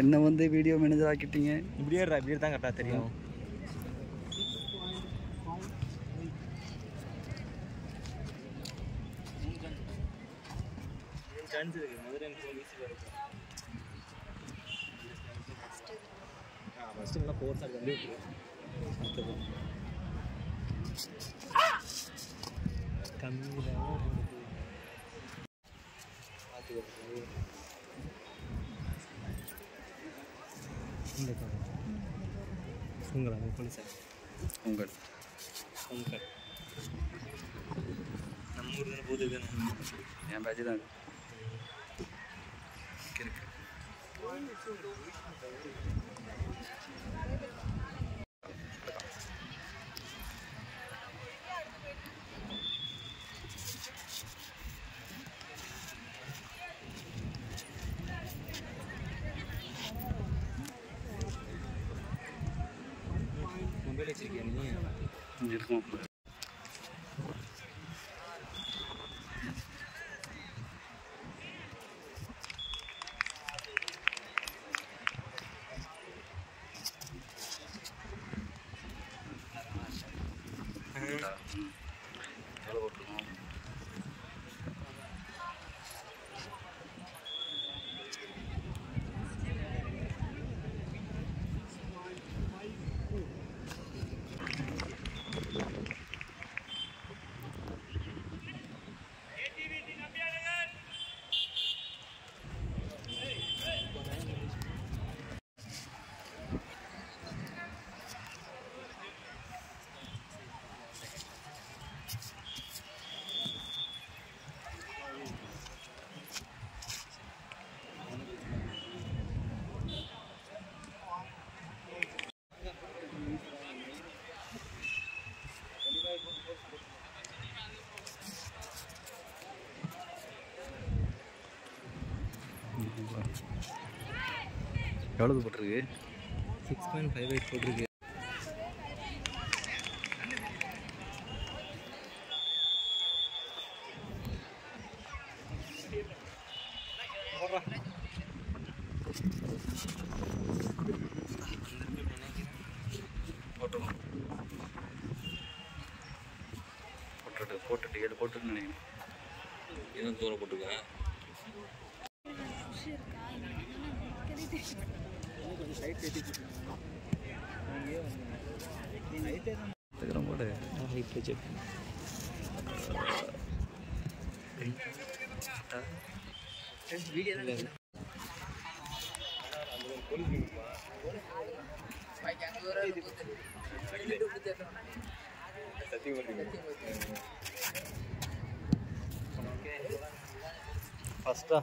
என்ன வந்து video manager ஆக்கிட்டீங்க? இப்படியே இப்படியே தான் கரெக்டாக தெரியும். ஃபஸ்ட்டு நல்லா ஃபோர்ஸாக தள்ளி விட்டுரு கம்மி देखा सुंगड़ा में कौन सा सुंगड़ सुंगड़ ನಮ್ಮೂರು ಜನ ಬೋದಿದೆ ಏನು ಬಾಜಿದಾಗ ಕ್ರಿಕೆಟ್ Mm-hmm. எவ்வளவு போட்டிருக்கு சிக்ஸ் பாயிண்ட் ஃபைவ் எயிட் போட்டிருக்கு. போட்டுட்டு போட்டுட்டு ஏழு போட்டுட்டு நினைக்கிறேன். என்ன தூரம் போட்டிருக்கேன் దగ్గర కూడా హైట్లో చెప్పి ఫస్టా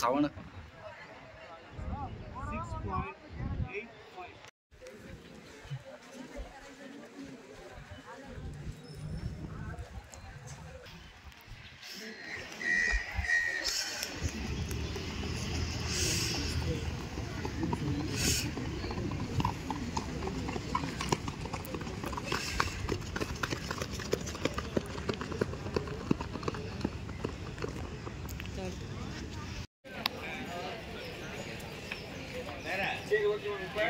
सावन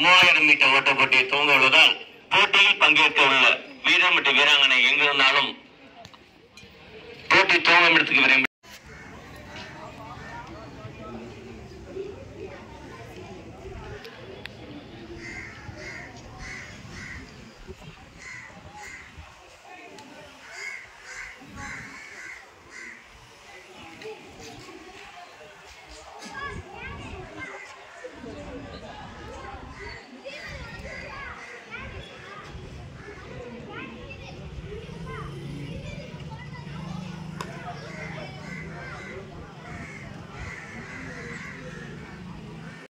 மூவாயிரம் மீட்டர் ஓட்டப் போட்டியை துவங்க உள்ளதால் போட்டியில் பங்கேற்க உள்ள வீரர் மற்றும் வீராங்கனை எங்கிருந்தாலும் போட்டி துவங்கும் இடத்துக்கு விரைந்து